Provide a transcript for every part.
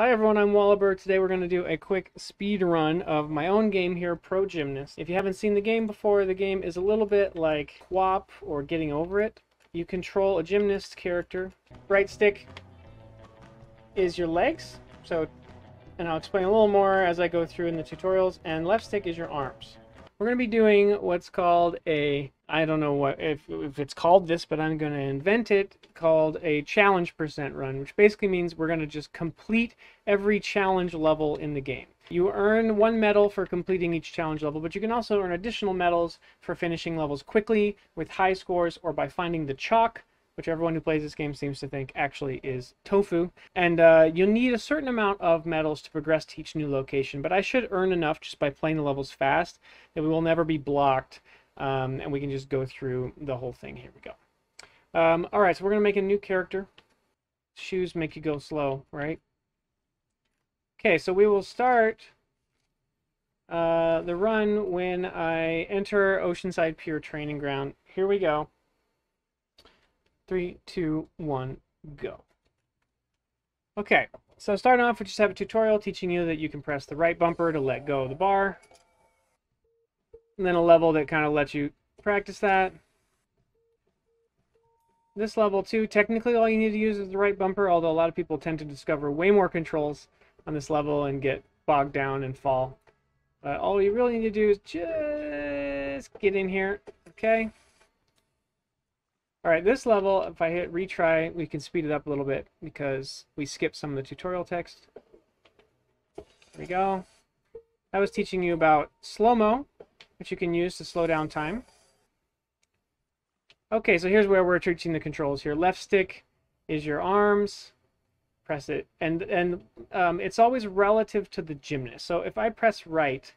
Hi everyone, I'm Walaber. Today we're going to do a quick speed run of my own game here, Pro Gymnast. If you haven't seen the game before, the game is a little bit like QWOP or Getting Over It. You control a gymnast character. Right stick is your legs, so, and I'll explain a little more as I go through in the tutorials, and left stick is your arms. We're going to be doing what's called a, I don't know what if, if it's called this, but I'm going to invent it, called a challenge percent run, which basically means we're going to just complete every challenge level in the game. You earn one medal for completing each challenge level, but you can also earn additional medals for finishing levels quickly with high scores or by finding the chalk which everyone who plays this game seems to think actually is tofu. And uh, you'll need a certain amount of medals to progress to each new location, but I should earn enough just by playing the levels fast that we will never be blocked, um, and we can just go through the whole thing. Here we go. Um, all right, so we're going to make a new character. Shoes make you go slow, right? Okay, so we will start uh, the run when I enter Oceanside Pier Training Ground. Here we go. Three, two, one, go. Okay, so starting off, we just have a tutorial teaching you that you can press the right bumper to let go of the bar. And then a level that kind of lets you practice that. This level, too, technically all you need to use is the right bumper, although a lot of people tend to discover way more controls on this level and get bogged down and fall. But all you really need to do is just get in here, okay? All right, this level, if I hit retry, we can speed it up a little bit because we skipped some of the tutorial text. There we go. I was teaching you about slow-mo, which you can use to slow down time. Okay, so here's where we're teaching the controls here. Left stick is your arms. Press it. And, and um, it's always relative to the gymnast. So if I press right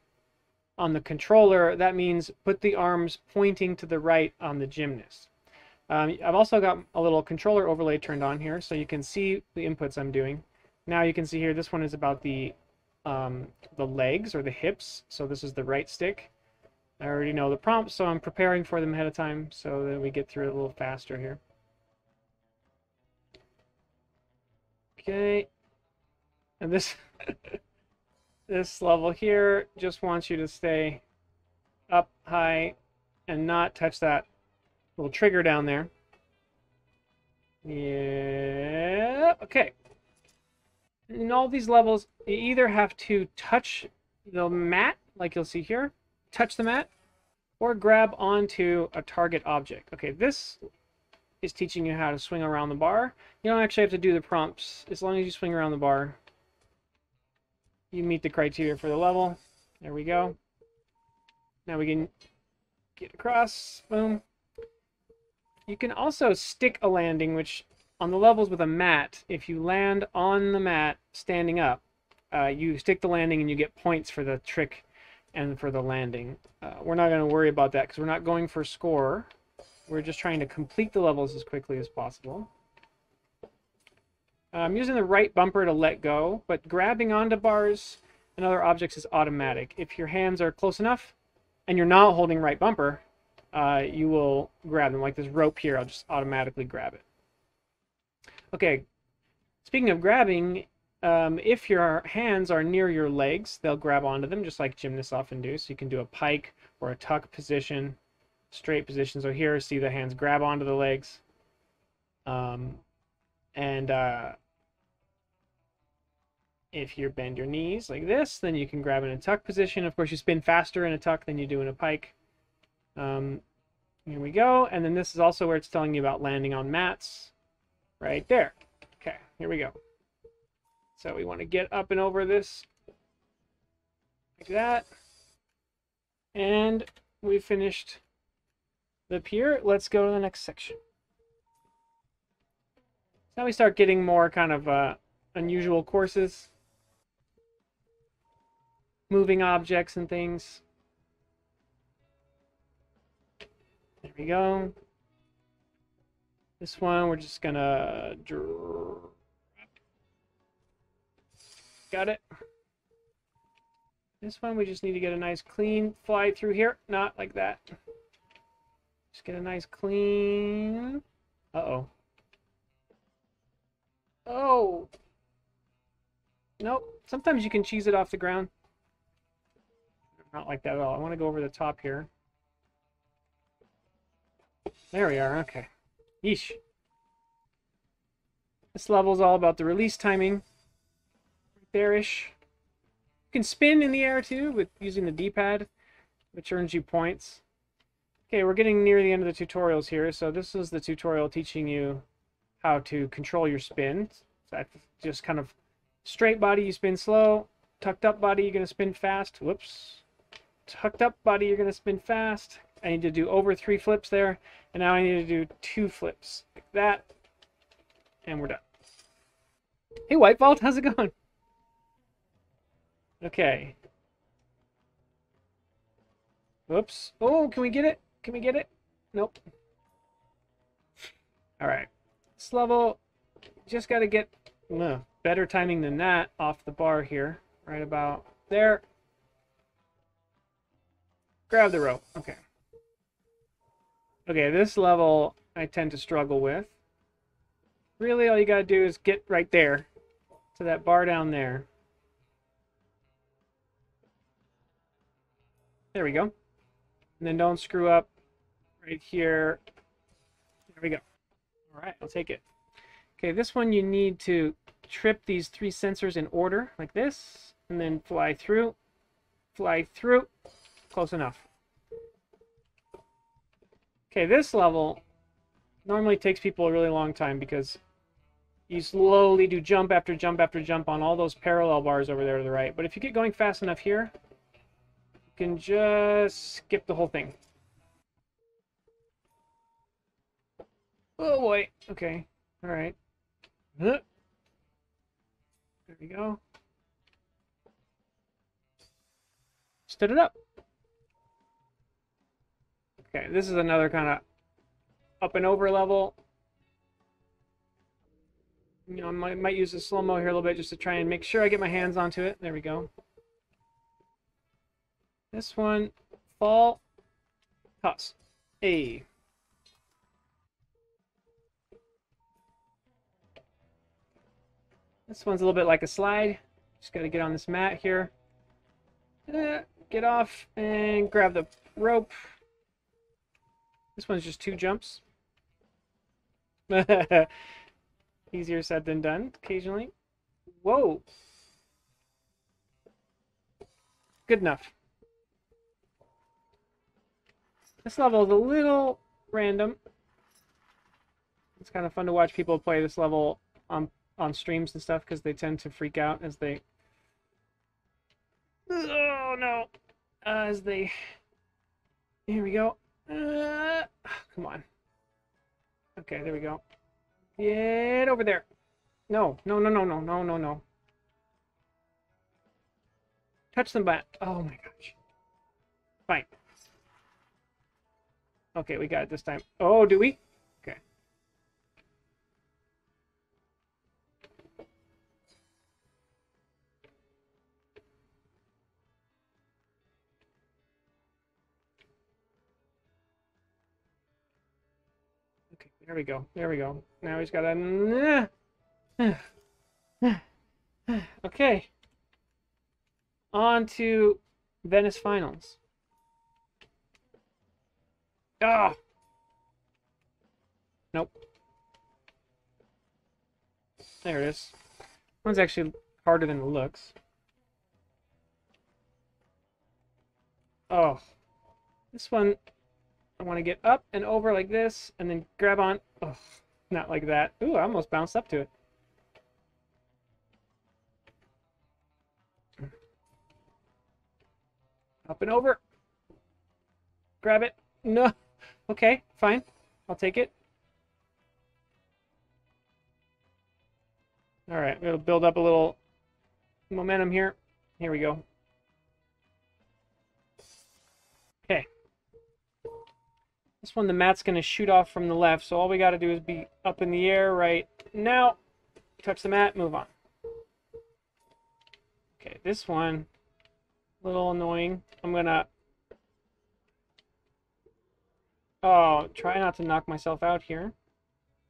on the controller, that means put the arms pointing to the right on the gymnast. Um, I've also got a little controller overlay turned on here so you can see the inputs I'm doing. Now you can see here this one is about the um, the legs or the hips. So this is the right stick. I already know the prompts, so I'm preparing for them ahead of time so that we get through it a little faster here. Okay. And this this level here just wants you to stay up high and not touch that little trigger down there. Yeah, okay. In all these levels, you either have to touch the mat, like you'll see here, touch the mat, or grab onto a target object. Okay, this is teaching you how to swing around the bar. You don't actually have to do the prompts. As long as you swing around the bar, you meet the criteria for the level. There we go. Now we can get across. Boom. You can also stick a landing, which on the levels with a mat, if you land on the mat standing up, uh, you stick the landing and you get points for the trick and for the landing. Uh, we're not going to worry about that because we're not going for score. We're just trying to complete the levels as quickly as possible. I'm using the right bumper to let go, but grabbing onto bars and other objects is automatic. If your hands are close enough and you're not holding right bumper, uh, you will grab them. Like this rope here, I'll just automatically grab it. Okay, speaking of grabbing, um, if your hands are near your legs, they'll grab onto them just like gymnasts often do. So you can do a pike or a tuck position, straight position. So here, see the hands grab onto the legs. Um, and uh, if you bend your knees like this, then you can grab in a tuck position. Of course, you spin faster in a tuck than you do in a pike. Um, here we go. And then this is also where it's telling you about landing on mats right there. Okay, here we go. So we want to get up and over this like that. And we finished the pier. Let's go to the next section. Now we start getting more kind of uh, unusual courses. Moving objects and things. We go. This one, we're just gonna... Got it. This one, we just need to get a nice clean fly through here. Not like that. Just get a nice clean... Uh-oh. Oh! Nope. Sometimes you can cheese it off the ground. Not like that at all. I want to go over the top here. There we are. Okay. Yeesh. This level is all about the release timing. There-ish. You can spin in the air too with using the D-pad, which earns you points. Okay, we're getting near the end of the tutorials here. So this is the tutorial teaching you how to control your spin. So that's just kind of straight body, you spin slow. Tucked up body, you're going to spin fast. Whoops. Tucked up body, you're going to spin fast. I need to do over three flips there. And now I need to do two flips. Like that. And we're done. Hey, White Vault, how's it going? Okay. Whoops. Oh, can we get it? Can we get it? Nope. All right. This level, just got to get better timing than that off the bar here. Right about there. Grab the rope. Okay. Okay, this level I tend to struggle with. Really, all you gotta do is get right there to that bar down there. There we go. And then don't screw up right here. There we go. All right, I'll take it. Okay, this one you need to trip these three sensors in order, like this, and then fly through, fly through. Close enough. Okay, this level normally takes people a really long time because you slowly do jump after jump after jump on all those parallel bars over there to the right. But if you get going fast enough here, you can just skip the whole thing. Oh boy. Okay. All right. There we go. Stood it up. Okay, this is another kind of up and over level. You know, I might, might use the slow-mo here a little bit just to try and make sure I get my hands onto it. There we go. This one, fall, toss. A. This one's a little bit like a slide. Just got to get on this mat here. Uh, get off and grab the rope. This one's just two jumps. Easier said than done, occasionally. Whoa! Good enough. This level is a little random. It's kind of fun to watch people play this level on on streams and stuff because they tend to freak out as they oh no uh, as they here we go uh, come on. Okay, there we go. Get over there. No, no, no, no, no, no, no, no. Touch them back. Oh my gosh. Fine. Okay, we got it this time. Oh, do we? There we go. There we go. Now he's got a... Okay. On to Venice Finals. Ah! Nope. There it is. One's actually harder than it looks. Oh. This one I want to get up and over like this, and then grab on. Oh, not like that. Ooh, I almost bounced up to it. Up and over. Grab it. No. Okay, fine. I'll take it. All right, we'll build up a little momentum here. Here we go. This one, the mat's going to shoot off from the left, so all we got to do is be up in the air right now. Touch the mat, move on. Okay, this one, a little annoying. I'm going to... Oh, try not to knock myself out here.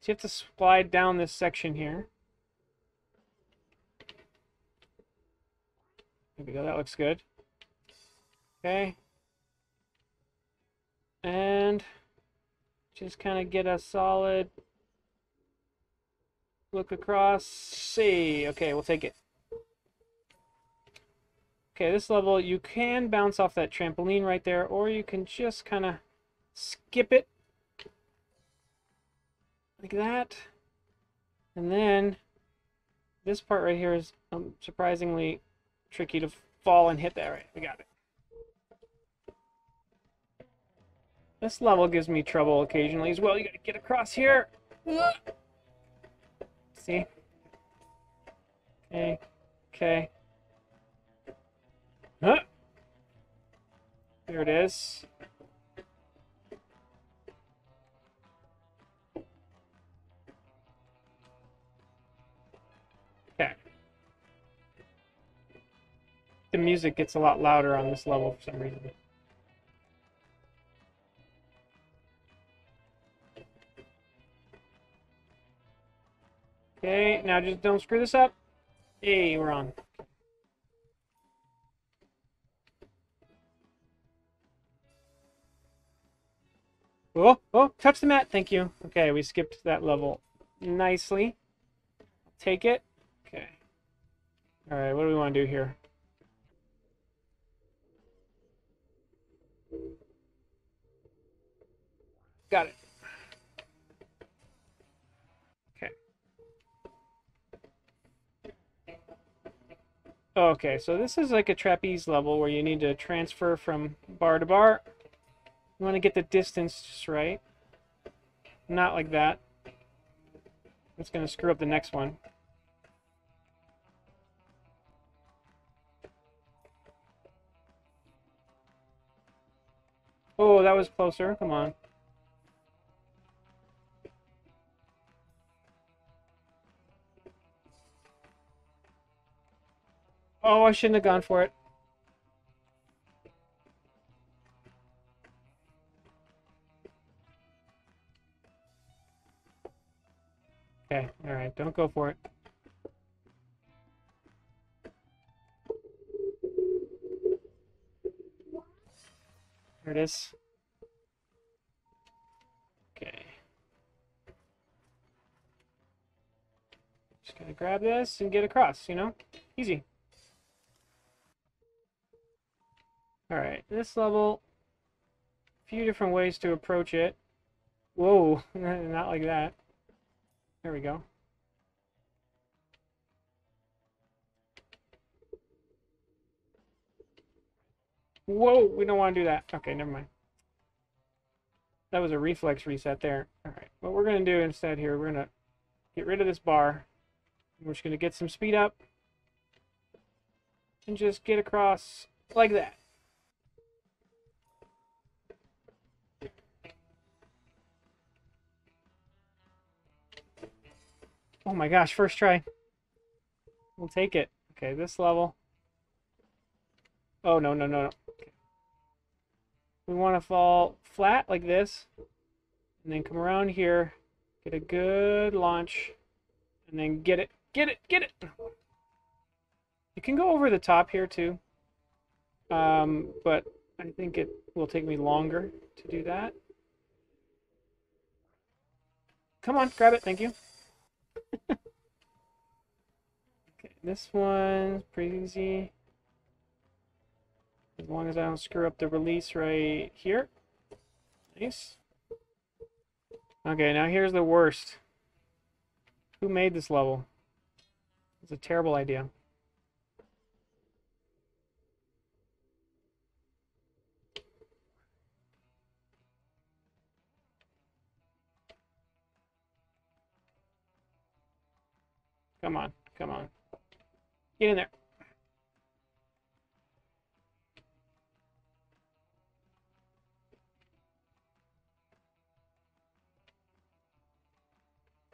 So you have to slide down this section here. There we go. That looks good. Okay. And just kind of get a solid look across. See. Okay, we'll take it. Okay, this level, you can bounce off that trampoline right there, or you can just kind of skip it like that. And then this part right here is um, surprisingly tricky to fall and hit that right. We got it. This level gives me trouble occasionally as well. You gotta get across here. See? Okay. Okay. Huh? There it is. Okay. The music gets a lot louder on this level for some reason. Okay, now just don't screw this up. Hey, we're on. Oh, oh, touch the mat. Thank you. Okay, we skipped that level nicely. Take it. Okay. All right, what do we want to do here? Got it. Okay, so this is like a trapeze level where you need to transfer from bar to bar. You want to get the distance just right. Not like that. That's going to screw up the next one. Oh, that was closer. Come on. Oh, I shouldn't have gone for it. Okay, alright, don't go for it. There it is. Okay. Just gotta grab this and get across, you know? Easy. Alright, this level, a few different ways to approach it. Whoa, not like that. There we go. Whoa, we don't want to do that. Okay, never mind. That was a reflex reset there. Alright, what we're going to do instead here, we're going to get rid of this bar. We're just going to get some speed up. And just get across like that. Oh my gosh, first try. We'll take it. Okay, this level. Oh, no, no, no, no. Okay. We want to fall flat like this. And then come around here. Get a good launch. And then get it. Get it. Get it. You can go over the top here too. Um, but I think it will take me longer to do that. Come on, grab it. Thank you. okay, this one's pretty easy. As long as I don't screw up the release right here. Nice. Okay, now here's the worst. Who made this level? It's a terrible idea. Come on, come on. Get in there.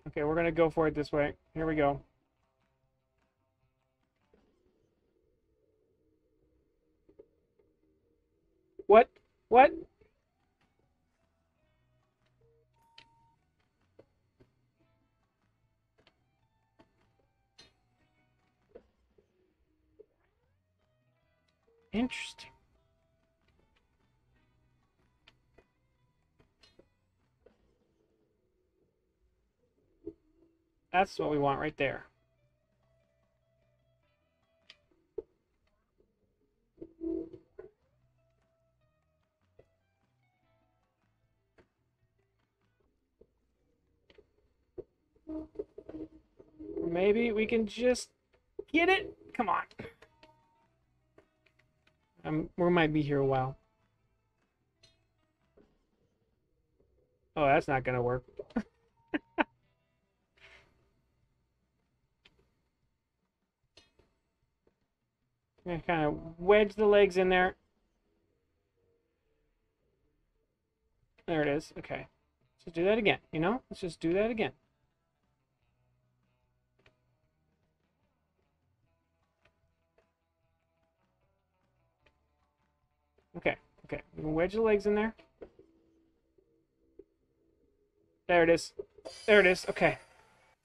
Okay, we're going to go for it this way. Here we go. What? What? Interesting. That's what we want right there. Maybe we can just get it. Come on. We might be here a while. Oh, that's not gonna work. gonna kind of wedge the legs in there. There it is. Okay. Let's do that again, you know? Let's just do that again. Okay. wedge the legs in there. There it is. There it is. Okay.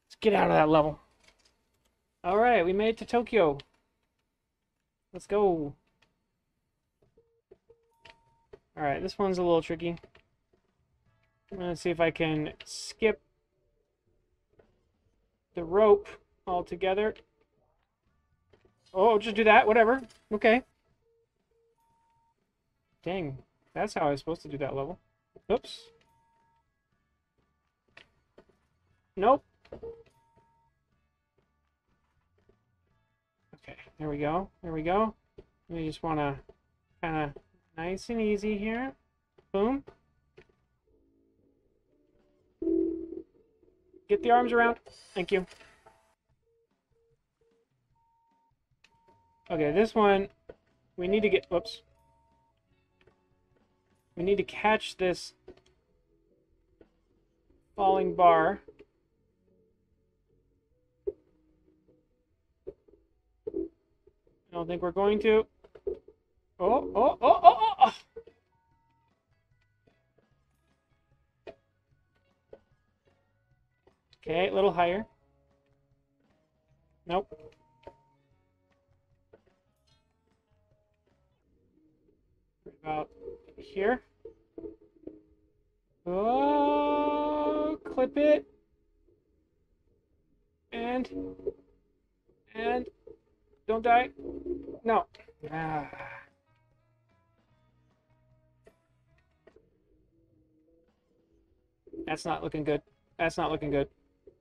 Let's get out of that level. Alright, we made it to Tokyo. Let's go. Alright, this one's a little tricky. I'm going to see if I can skip the rope altogether. Oh, just do that. Whatever. Okay. Dang. That's how I was supposed to do that level. Oops. Nope. Okay, there we go. There we go. We just want to kind of nice and easy here. Boom. Get the arms around. Thank you. Okay, this one, we need to get, whoops. We need to catch this falling bar. I don't think we're going to. Oh, oh, oh, oh, oh! oh. Okay, a little higher. Nope. About here. Oh, clip it. And, and, don't die. No. Ah. That's not looking good. That's not looking good.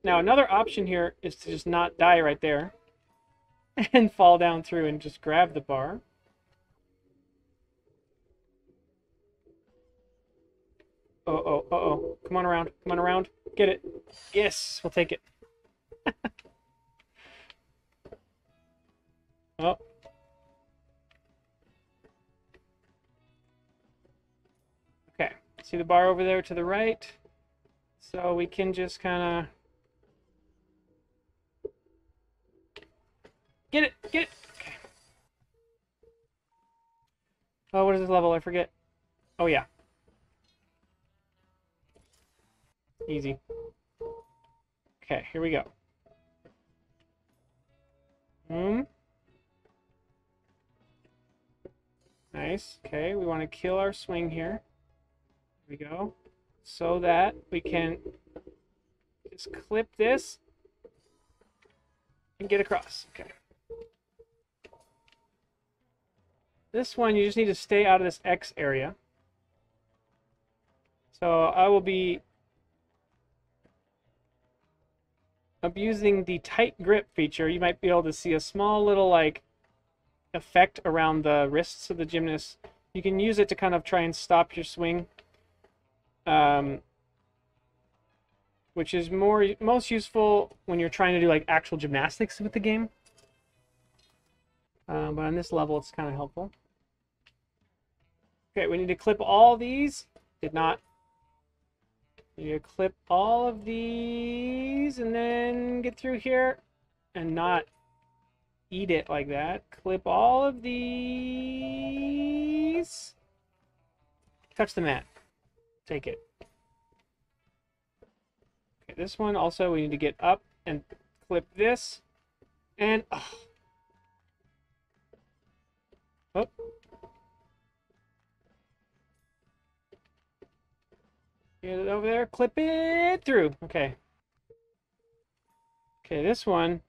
Now, another option here is to just not die right there and fall down through and just grab the bar. Oh, oh, uh oh. Come on around. Come on around. Get it. Yes, we'll take it. oh. Okay. See the bar over there to the right? So we can just kind of Get it! Get it! Okay. Oh, what is this level? I forget. Oh, yeah. Easy. Okay, here we go. Hmm. Nice. Okay, we want to kill our swing here. Here we go. So that we can just clip this and get across. Okay. This one, you just need to stay out of this X area. So I will be abusing the tight grip feature. You might be able to see a small little like effect around the wrists of the gymnast. You can use it to kind of try and stop your swing. Um, which is more most useful when you're trying to do like actual gymnastics with the game. Um, but on this level, it's kind of helpful. Okay, we need to clip all these. Did not. To clip all of these and then get through here and not eat it like that. Clip all of these. Touch the mat. Take it. Okay, this one also we need to get up and clip this. And oh. Oh. Get it over there. Clip it through. Okay. Okay, this one.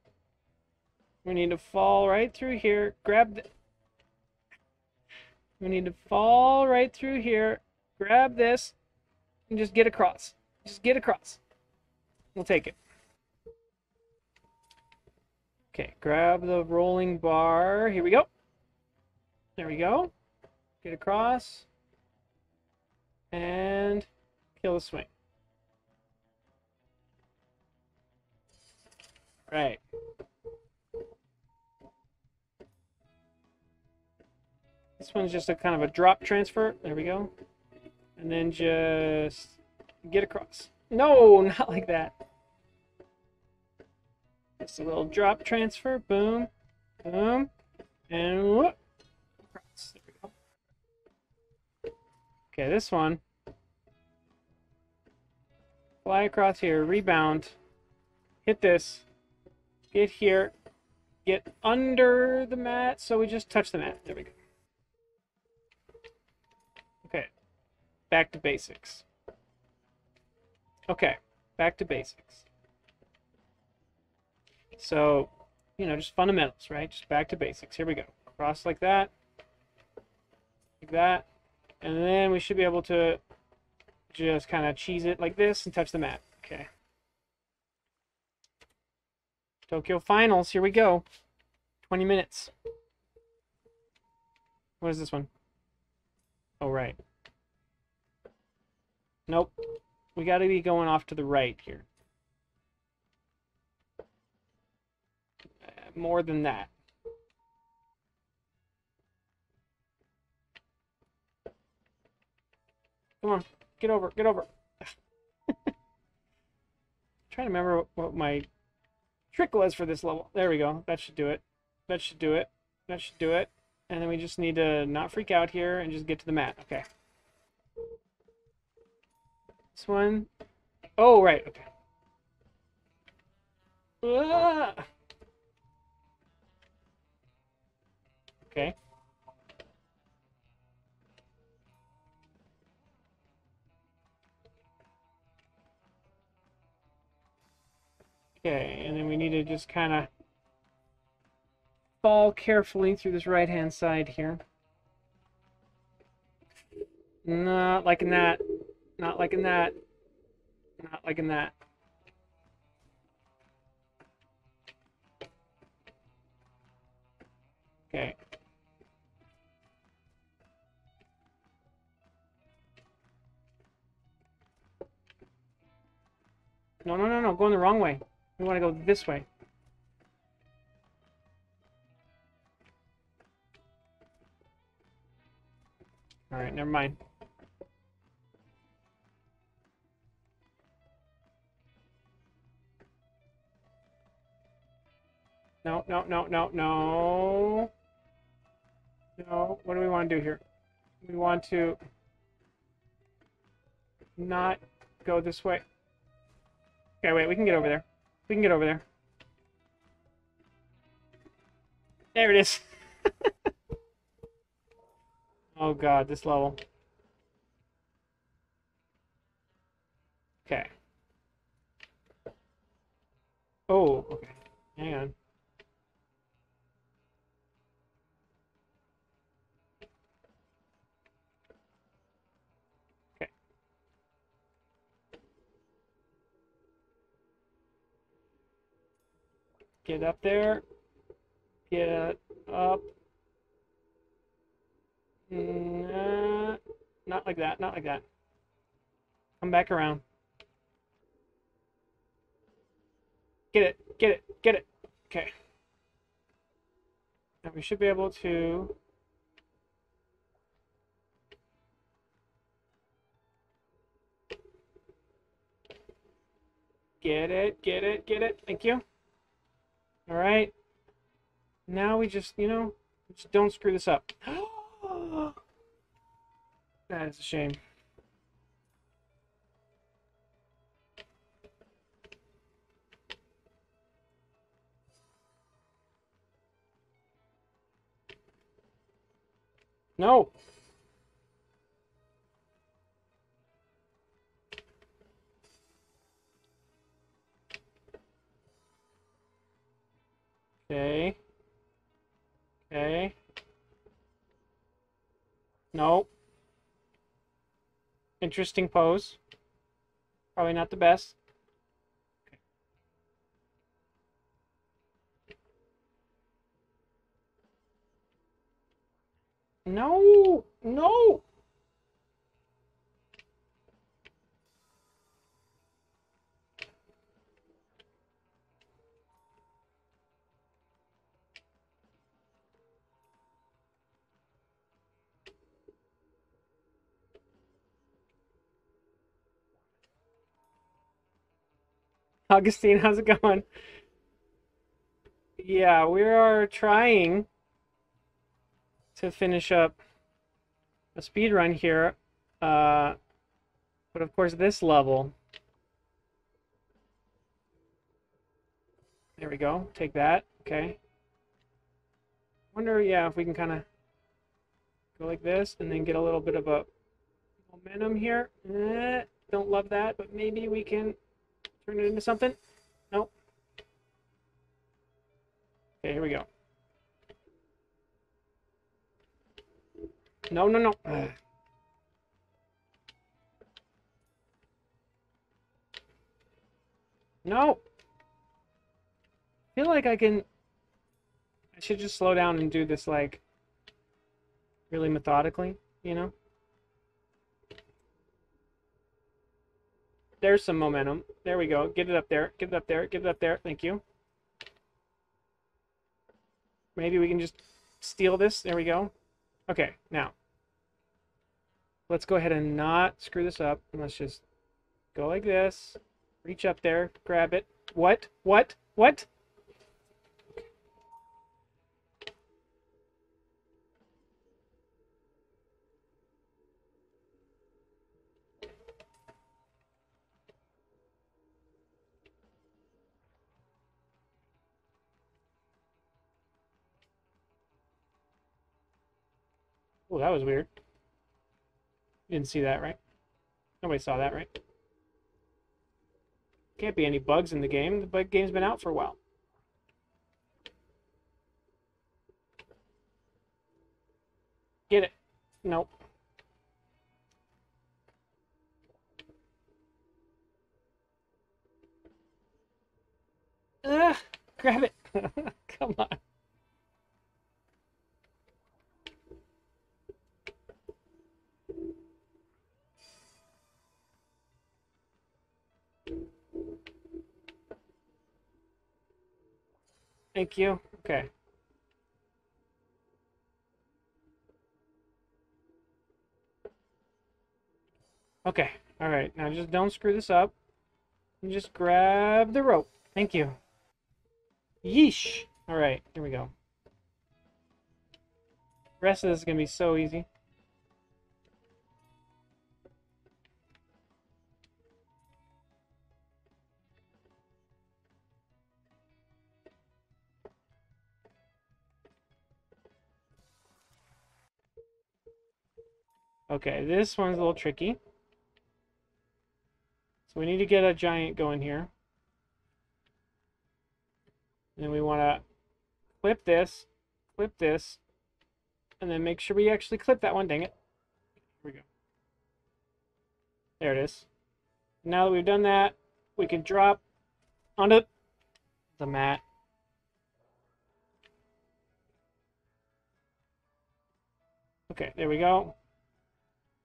We need to fall right through here. Grab the... We need to fall right through here. Grab this. And just get across. Just get across. We'll take it. Okay, grab the rolling bar. Here we go. There we go. Get across. And kill the swing. Right. This one's just a kind of a drop transfer. There we go. And then just get across. No, not like that. Just a little drop transfer. Boom. Boom. And whoop. Across. There we go. Okay, this one. Fly across here. Rebound. Hit this. Get here. Get under the mat. So we just touch the mat. There we go. Okay. Back to basics. Okay. Back to basics. So, you know, just fundamentals, right? Just back to basics. Here we go. Cross like that. Like that. And then we should be able to just kind of cheese it like this and touch the mat. Okay. Tokyo Finals, here we go. 20 minutes. What is this one? Oh, right. Nope. We got to be going off to the right here. Uh, more than that. Come on, get over, get over. trying to remember what, my trick was for this level. There we go. That should do it. That should do it. That should do it. And then we just need to not freak out here and just get to the mat. Okay. This one. Oh, right. Okay. Ah! Okay. Okay, and then we need to just kind of fall carefully through this right-hand side here. Not liking that. Not liking that. Not liking that. Okay. No, no, no, no. Going the wrong way. We want to go this way. Alright, never mind. No, no, no, no, no. No, what do we want to do here? We want to not go this way. Okay, wait, we can get over there. We can get over there. There it is. oh god, this level. Okay. Oh, okay. Hang on. Okay. Get up there. Get up. Nah, not like that, not like that. Come back around. Get it, get it, get it. Okay. Now we should be able to... Get it, get it, get it. Thank you. All right. Now we just, you know, just don't screw this up. that is a shame. No. No. Interesting pose. Probably not the best. No! No! Augustine, how's it going? Yeah, we are trying to finish up a speed run here. Uh, but of course, this level. There we go. Take that. Okay. Wonder, yeah, if we can kind of go like this and then get a little bit of a momentum here. Eh, don't love that, but maybe we can Turn it into something? Nope. Okay, here we go. No, no, no. Ugh. No! I feel like I can... I should just slow down and do this, like, really methodically, you know? There's some momentum. There we go. Get it up there. Get it up there. Get it up there. Thank you. Maybe we can just steal this. There we go. Okay, now. Let's go ahead and not screw this up. And let's just go like this. Reach up there. Grab it. What? What? What? Oh, that was weird. You didn't see that, right? Nobody saw that, right? Can't be any bugs in the game. The bug game's been out for a while. Get it. Nope. Ugh, grab it. Come on. Thank you. Okay. Okay. All right. Now just don't screw this up. And just grab the rope. Thank you. Yeesh. All right. Here we go. The rest of this is going to be so easy. Okay, this one's a little tricky. So we need to get a giant going here. And we want to clip this, clip this, and then make sure we actually clip that one. Dang it. Here we go. There it is. Now that we've done that, we can drop onto the mat. Okay, there we go.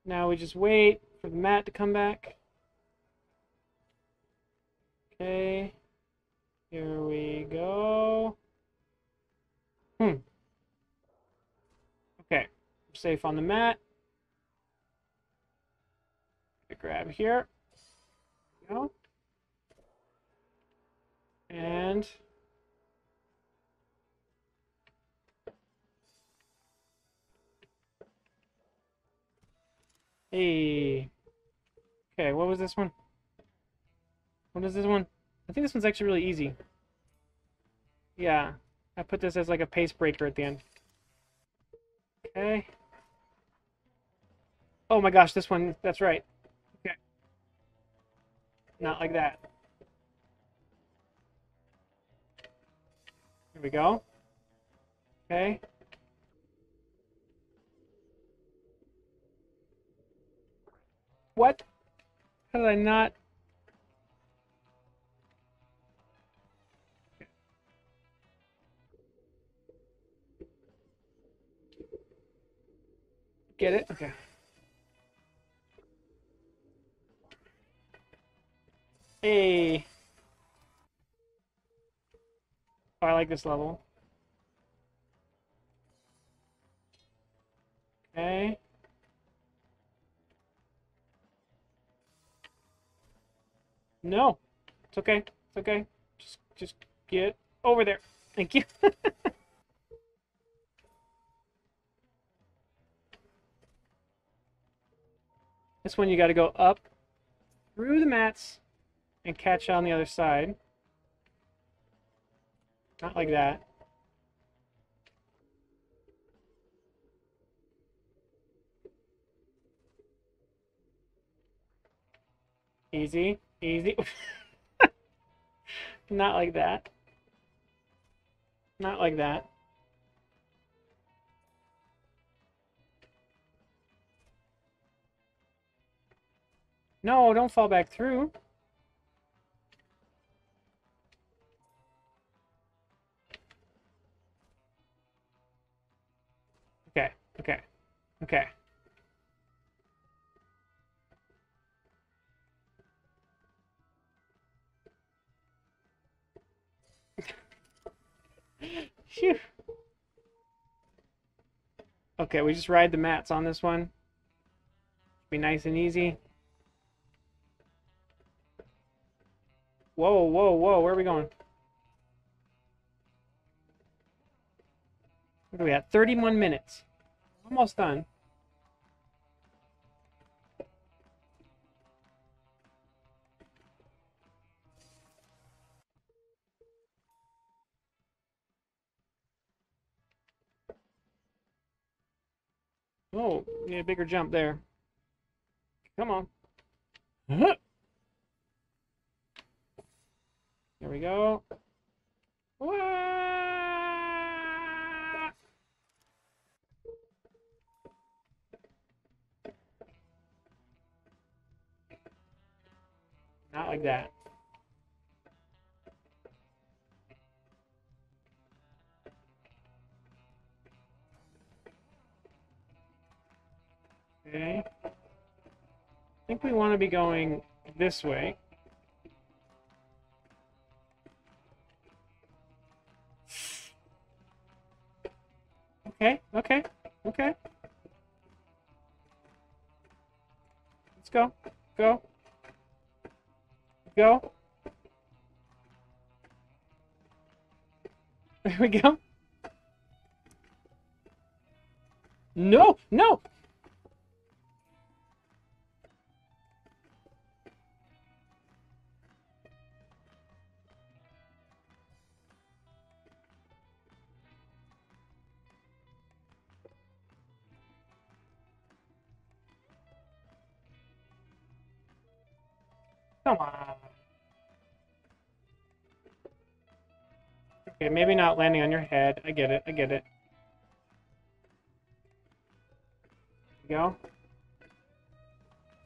Now we just wait for the mat to come back. Okay. Here we go. Hmm. Okay. Safe on the mat. Grab here. Go. And Hey. Okay, what was this one? What is this one? I think this one's actually really easy. Yeah. I put this as like a pace breaker at the end. Okay. Oh my gosh, this one, that's right. Okay. Not like that. Here we go. Okay. What? How did I not? Get it? Okay. Hey. Oh, I like this level. No. It's okay. It's okay. Just just get over there. Thank you. this one you got to go up through the mats and catch on the other side. Not like that. Easy, easy. Not like that. Not like that. No, don't fall back through. Okay, okay, okay. Phew. Okay, we just ride the mats on this one. Be nice and easy. Whoa, whoa, whoa, where are we going? What are we at? 31 minutes. Almost done. Oh, need a bigger jump there. Come on. There we go. Wah! Not like that. Think we want to be going this way. Okay, okay, okay. Let's go. Go. Go. There we go. No, no. Come on. Okay, maybe not landing on your head. I get it. I get it. Go.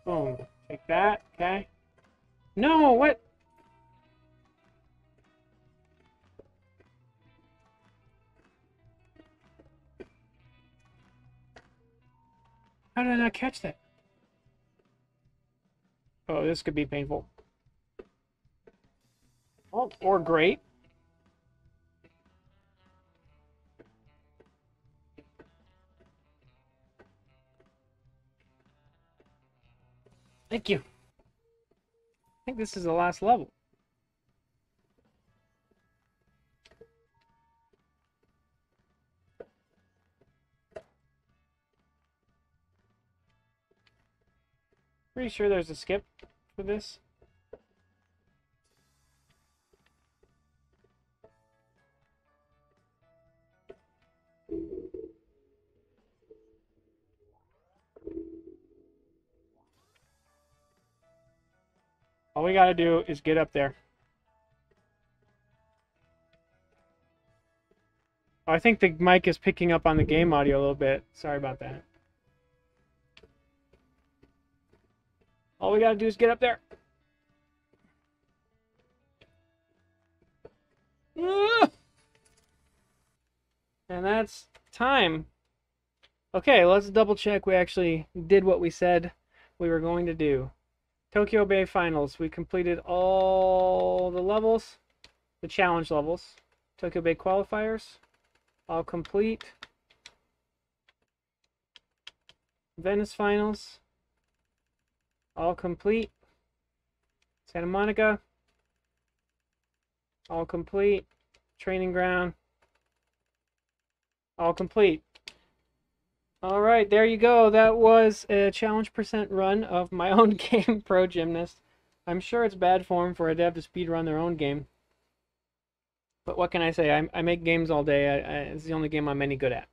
Boom. Take that. Okay. No, what? How did I not catch that? Oh, this could be painful. Oh, or great. Thank you. I think this is the last level. Pretty sure there's a skip for this. All we gotta do is get up there. Oh, I think the mic is picking up on the game audio a little bit. Sorry about that. All we gotta do is get up there. And that's time. Okay, let's double check we actually did what we said we were going to do. Tokyo Bay Finals. We completed all the levels, the challenge levels. Tokyo Bay qualifiers, all complete. Venice Finals, all complete. Santa Monica, all complete. Training ground, all complete. All right, there you go. That was a challenge percent run of my own game, Pro Gymnast. I'm sure it's bad form for a dev to speed run their own game. But what can I say? I, I make games all day. I, I, it's the only game I'm any good at.